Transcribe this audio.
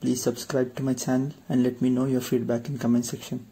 Please subscribe to my channel and let me know your feedback in comment section.